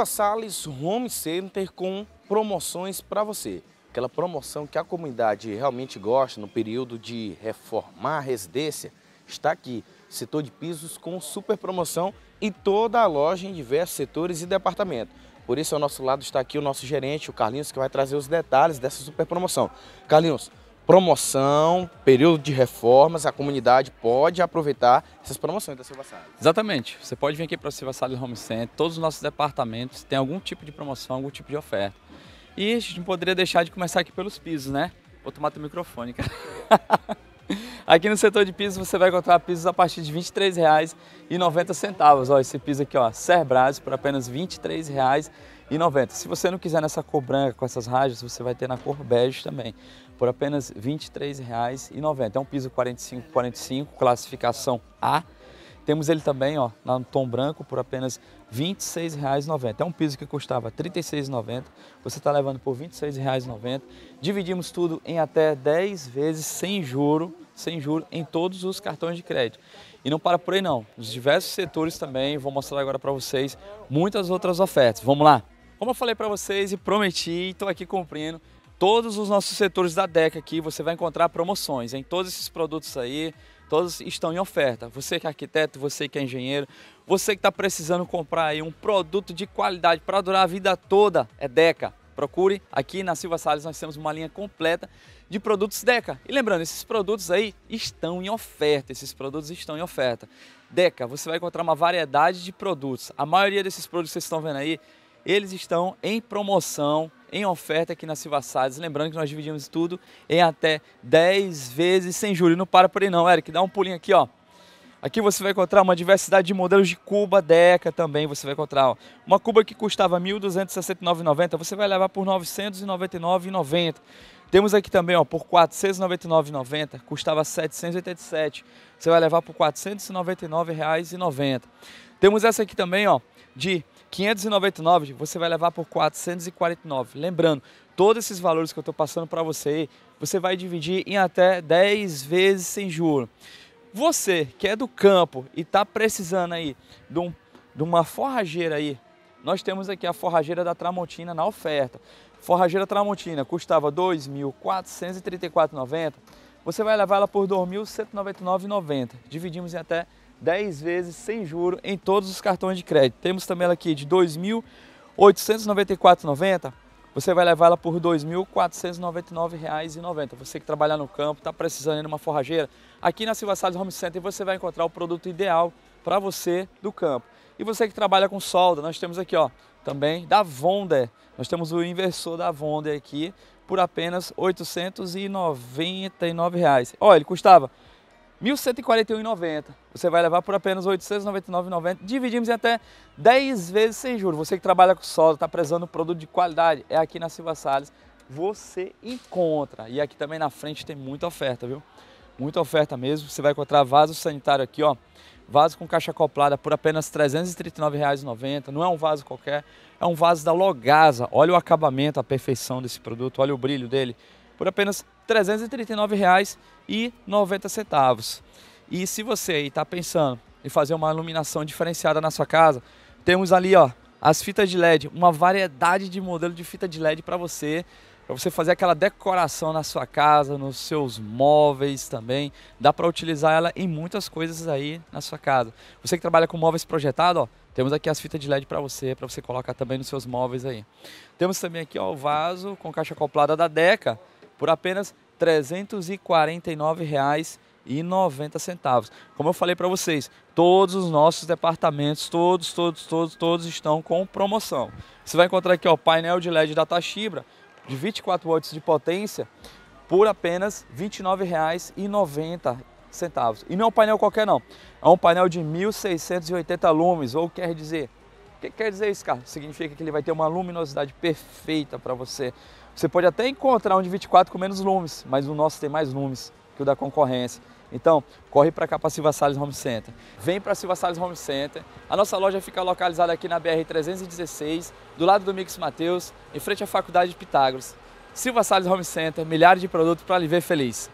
Silva Salles Home Center com promoções para você. Aquela promoção que a comunidade realmente gosta no período de reformar a residência está aqui. Setor de pisos com super promoção e toda a loja em diversos setores e departamentos. Por isso, ao nosso lado está aqui o nosso gerente, o Carlinhos, que vai trazer os detalhes dessa super promoção. Carlinhos, promoção, período de reformas, a comunidade pode aproveitar essas promoções da Silva Salles. Exatamente. Você pode vir aqui para o Silva Salles Home Center, todos os nossos departamentos têm algum tipo de promoção, algum tipo de oferta. E a gente não poderia deixar de começar aqui pelos pisos, né? Vou tomar teu microfone, cara. aqui no setor de pisos você vai encontrar pisos a partir de R$ 23,90. Ó, esse piso aqui, ó, Cerbras, por apenas R$ 23,90. Se você não quiser nessa cor branca com essas rajas, você vai ter na cor bege também por apenas R$ 23,90. É um piso 45 45, classificação A. Temos ele também ó, no tom branco por apenas R$ 26,90. É um piso que custava R$ 36,90. Você está levando por R$ 26,90. Dividimos tudo em até 10 vezes sem juro, sem juro em todos os cartões de crédito. E não para por aí não. Nos diversos setores também, vou mostrar agora para vocês muitas outras ofertas. Vamos lá? Como eu falei para vocês e prometi, estou aqui cumprindo, todos os nossos setores da DECA aqui você vai encontrar promoções em todos esses produtos aí, todos estão em oferta. Você que é arquiteto, você que é engenheiro, você que está precisando comprar aí um produto de qualidade para durar a vida toda, é DECA. Procure aqui na Silva Salles, nós temos uma linha completa de produtos DECA. E lembrando, esses produtos aí estão em oferta, esses produtos estão em oferta. DECA, você vai encontrar uma variedade de produtos. A maioria desses produtos que vocês estão vendo aí, eles estão em promoção em oferta aqui na Silva Salles. Lembrando que nós dividimos tudo em até 10 vezes sem juros. Não para por aí não, Eric, dá um pulinho aqui, ó. Aqui você vai encontrar uma diversidade de modelos de cuba Deca também, você vai encontrar ó. uma cuba que custava R$ 1.269,90, você vai levar por R$ 999,90. Temos aqui também ó, por R$ 499,90, custava R$ 787, você vai levar por R$ 499,90. Temos essa aqui também ó, de 599 você vai levar por 449. Lembrando, todos esses valores que eu estou passando para você, você vai dividir em até 10 vezes sem juros. Você que é do campo e está precisando aí de, um, de uma forrageira aí, nós temos aqui a forrageira da Tramontina na oferta. Forrageira Tramontina custava R$ 2.434,90. Você vai levar ela por R$ 2.199,90. Dividimos em até 10 vezes sem juro em todos os cartões de crédito. Temos também ela aqui de R$ 2.894,90. Você vai levar ela por R$ 2.499,90. Você que trabalha no campo, está precisando de uma forrageira, aqui na Silva Salles Home Center você vai encontrar o produto ideal para você do campo. E você que trabalha com solda, nós temos aqui ó, também da Vonder. Nós temos o inversor da Vonder aqui por apenas R$ 899,00. Olha, ele custava 1.141,90. Você vai levar por apenas R$ 899,90. Dividimos em até 10 vezes sem juros. Você que trabalha com solo, está prezando produto de qualidade, é aqui na Silva Salles. Você encontra. E aqui também na frente tem muita oferta, viu? Muita oferta mesmo. Você vai encontrar vaso sanitário aqui, ó. Vaso com caixa acoplada por apenas R$ 339,90. Não é um vaso qualquer, é um vaso da Logasa. Olha o acabamento, a perfeição desse produto, olha o brilho dele. Por apenas R$ 339,90. E se você está pensando em fazer uma iluminação diferenciada na sua casa, temos ali ó, as fitas de LED, uma variedade de modelo de fita de LED para você, para você fazer aquela decoração na sua casa, nos seus móveis também. Dá para utilizar ela em muitas coisas aí na sua casa. Você que trabalha com móveis projetados, ó, temos aqui as fitas de LED para você, para você colocar também nos seus móveis aí. Temos também aqui ó, o vaso com caixa acoplada da Deca, por apenas R$ 349,90. Como eu falei para vocês, todos os nossos departamentos, todos, todos, todos, todos estão com promoção. Você vai encontrar aqui o painel de LED da Toshiba de 24 volts de potência por apenas R$ 29,90. E não é um painel qualquer não, é um painel de 1680 lumes, ou quer dizer, o que quer dizer isso, cara? Significa que ele vai ter uma luminosidade perfeita para você. Você pode até encontrar um de 24 com menos lumes, mas o nosso tem mais lumes que o da concorrência. Então, corre para cá para Silva Salles Home Center. Vem para Silva Salles Home Center. A nossa loja fica localizada aqui na BR 316, do lado do Mix Mateus, em frente à Faculdade de Pitágoras. Silva Salles Home Center, milhares de produtos para lhe ver feliz.